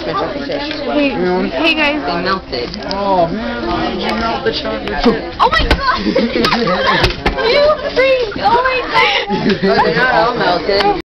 Hey, hey guys. They melted. Oh man, why did you melt the chocolate chip? Oh my god! you freak! Oh my god! They're.